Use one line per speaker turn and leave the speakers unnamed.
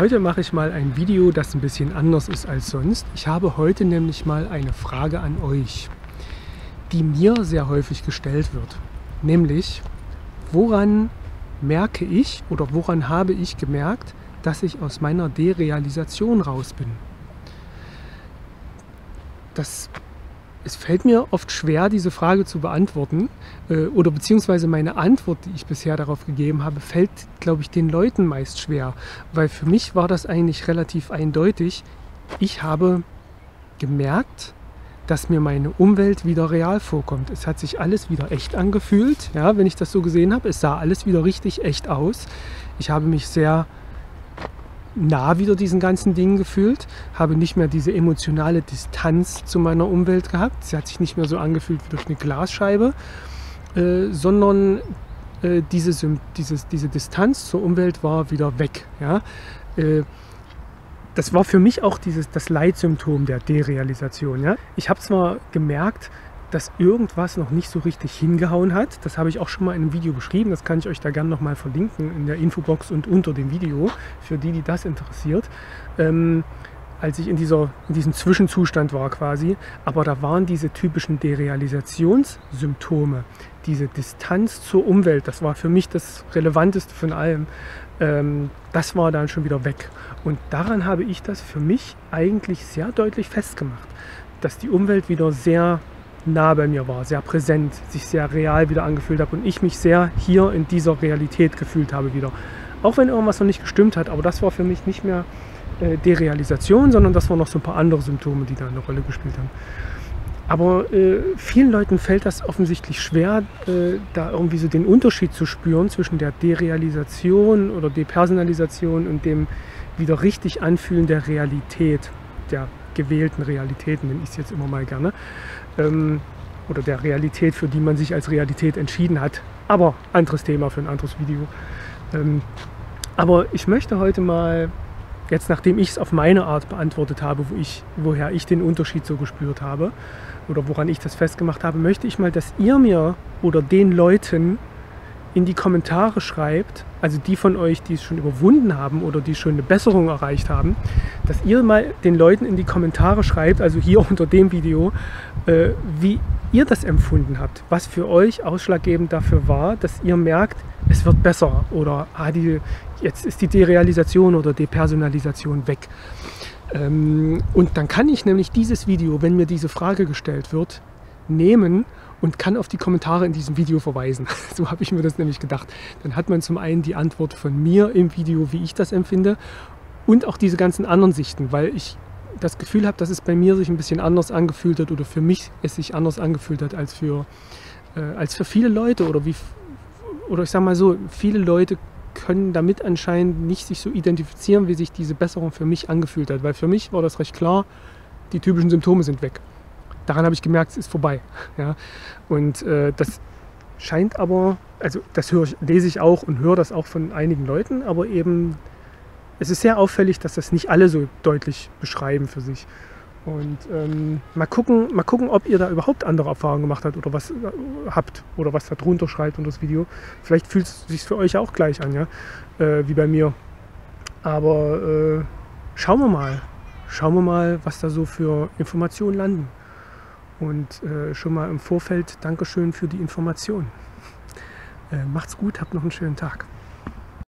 Heute mache ich mal ein Video, das ein bisschen anders ist als sonst. Ich habe heute nämlich mal eine Frage an euch, die mir sehr häufig gestellt wird. Nämlich, woran merke ich oder woran habe ich gemerkt, dass ich aus meiner Derealisation raus bin? Das es fällt mir oft schwer, diese Frage zu beantworten. Äh, oder beziehungsweise meine Antwort, die ich bisher darauf gegeben habe, fällt, glaube ich, den Leuten meist schwer. Weil für mich war das eigentlich relativ eindeutig. Ich habe gemerkt, dass mir meine Umwelt wieder real vorkommt. Es hat sich alles wieder echt angefühlt, ja, wenn ich das so gesehen habe. Es sah alles wieder richtig echt aus. Ich habe mich sehr nah wieder diesen ganzen Dingen gefühlt, habe nicht mehr diese emotionale Distanz zu meiner Umwelt gehabt. Sie hat sich nicht mehr so angefühlt wie durch eine Glasscheibe, äh, sondern äh, diese, dieses, diese Distanz zur Umwelt war wieder weg. Ja? Äh, das war für mich auch dieses, das Leitsymptom der Derealisation. Ja? Ich habe zwar gemerkt, dass irgendwas noch nicht so richtig hingehauen hat. Das habe ich auch schon mal in einem Video beschrieben. Das kann ich euch da gerne nochmal verlinken in der Infobox und unter dem Video, für die, die das interessiert. Ähm, als ich in, dieser, in diesem Zwischenzustand war quasi. Aber da waren diese typischen Derealisationssymptome, diese Distanz zur Umwelt, das war für mich das Relevanteste von allem. Ähm, das war dann schon wieder weg. Und daran habe ich das für mich eigentlich sehr deutlich festgemacht, dass die Umwelt wieder sehr nah bei mir war, sehr präsent, sich sehr real wieder angefühlt habe und ich mich sehr hier in dieser Realität gefühlt habe wieder. Auch wenn irgendwas noch nicht gestimmt hat, aber das war für mich nicht mehr äh, Derealisation, sondern das waren noch so ein paar andere Symptome, die da eine Rolle gespielt haben. Aber äh, vielen Leuten fällt das offensichtlich schwer, äh, da irgendwie so den Unterschied zu spüren zwischen der Derealisation oder Depersonalisation und dem wieder richtig Anfühlen der Realität, der gewählten Realitäten, nenne ich es jetzt immer mal gerne ähm, oder der Realität, für die man sich als Realität entschieden hat. Aber anderes Thema für ein anderes Video. Ähm, aber ich möchte heute mal, jetzt nachdem ich es auf meine Art beantwortet habe, wo ich, woher ich den Unterschied so gespürt habe oder woran ich das festgemacht habe, möchte ich mal, dass ihr mir oder den Leuten in die Kommentare schreibt, also die von euch, die es schon überwunden haben oder die schon eine Besserung erreicht haben, dass ihr mal den Leuten in die Kommentare schreibt, also hier unter dem Video, äh, wie ihr das empfunden habt, was für euch ausschlaggebend dafür war, dass ihr merkt, es wird besser oder ah, die, jetzt ist die Derealisation oder Depersonalisation weg. Ähm, und dann kann ich nämlich dieses Video, wenn mir diese Frage gestellt wird, nehmen und kann auf die Kommentare in diesem Video verweisen. So habe ich mir das nämlich gedacht. Dann hat man zum einen die Antwort von mir im Video, wie ich das empfinde und auch diese ganzen anderen Sichten, weil ich das Gefühl habe, dass es bei mir sich ein bisschen anders angefühlt hat oder für mich es sich anders angefühlt hat als für, äh, als für viele Leute oder wie oder ich sage mal so, viele Leute können damit anscheinend nicht sich so identifizieren, wie sich diese Besserung für mich angefühlt hat, weil für mich war das recht klar, die typischen Symptome sind weg daran habe ich gemerkt, es ist vorbei. Ja? Und äh, das scheint aber, also das ich, lese ich auch und höre das auch von einigen Leuten, aber eben es ist sehr auffällig, dass das nicht alle so deutlich beschreiben für sich. Und ähm, mal, gucken, mal gucken, ob ihr da überhaupt andere Erfahrungen gemacht habt oder was äh, habt oder was da drunter schreibt unter das Video. Vielleicht fühlt es sich für euch auch gleich an, ja, äh, wie bei mir. Aber äh, schauen wir mal. Schauen wir mal, was da so für Informationen landen. Und äh, schon mal im Vorfeld Dankeschön für die Information. Äh, macht's gut, habt noch einen schönen Tag.